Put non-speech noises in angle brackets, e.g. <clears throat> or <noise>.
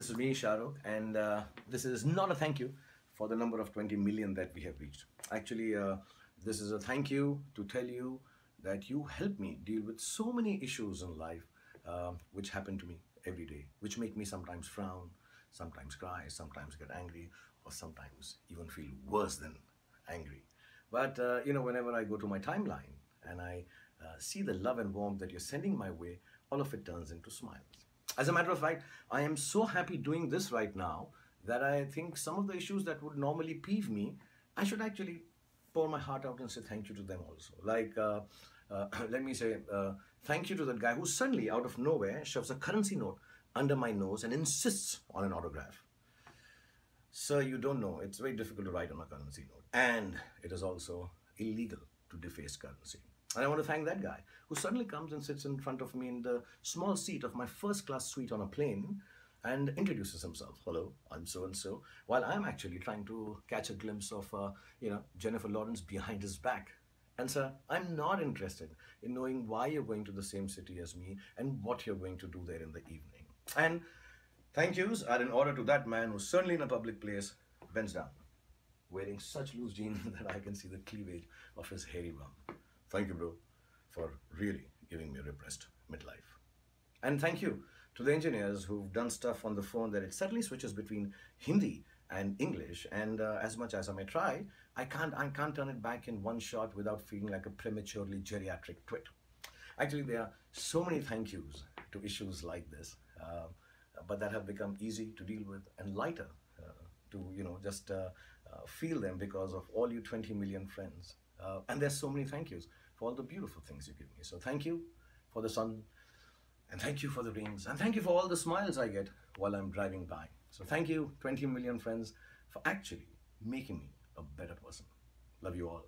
This is me, Shahrukh, and uh, this is not a thank you for the number of 20 million that we have reached. Actually, uh, this is a thank you to tell you that you help me deal with so many issues in life uh, which happen to me every day, which make me sometimes frown, sometimes cry, sometimes get angry, or sometimes even feel worse than angry. But, uh, you know, whenever I go to my timeline and I uh, see the love and warmth that you're sending my way, all of it turns into smiles. As a matter of fact, I am so happy doing this right now that I think some of the issues that would normally peeve me, I should actually pour my heart out and say thank you to them also. Like, uh, uh, <clears throat> let me say uh, thank you to that guy who suddenly, out of nowhere, shoves a currency note under my nose and insists on an autograph. Sir, you don't know. It's very difficult to write on a currency note. And it is also illegal to deface currency. And I want to thank that guy who suddenly comes and sits in front of me in the small seat of my first class suite on a plane and introduces himself. Hello, I'm so and so. While I'm actually trying to catch a glimpse of, uh, you know, Jennifer Lawrence behind his back. And sir, I'm not interested in knowing why you're going to the same city as me and what you're going to do there in the evening. And thank yous are in order to that man who certainly in a public place bends down, wearing such loose jeans <laughs> that I can see the cleavage of his hairy bum. Thank you, bro, for really giving me repressed midlife. And thank you to the engineers who've done stuff on the phone that it suddenly switches between Hindi and English. And uh, as much as I may try, I can't, I can't turn it back in one shot without feeling like a prematurely geriatric twit. Actually, there are so many thank yous to issues like this, uh, but that have become easy to deal with and lighter uh, to, you know, just uh, uh, feel them because of all you 20 million friends. Uh, and there's so many thank yous for all the beautiful things you give me. So thank you for the sun, and thank you for the rains, and thank you for all the smiles I get while I'm driving by. So thank you, 20 million friends, for actually making me a better person. Love you all.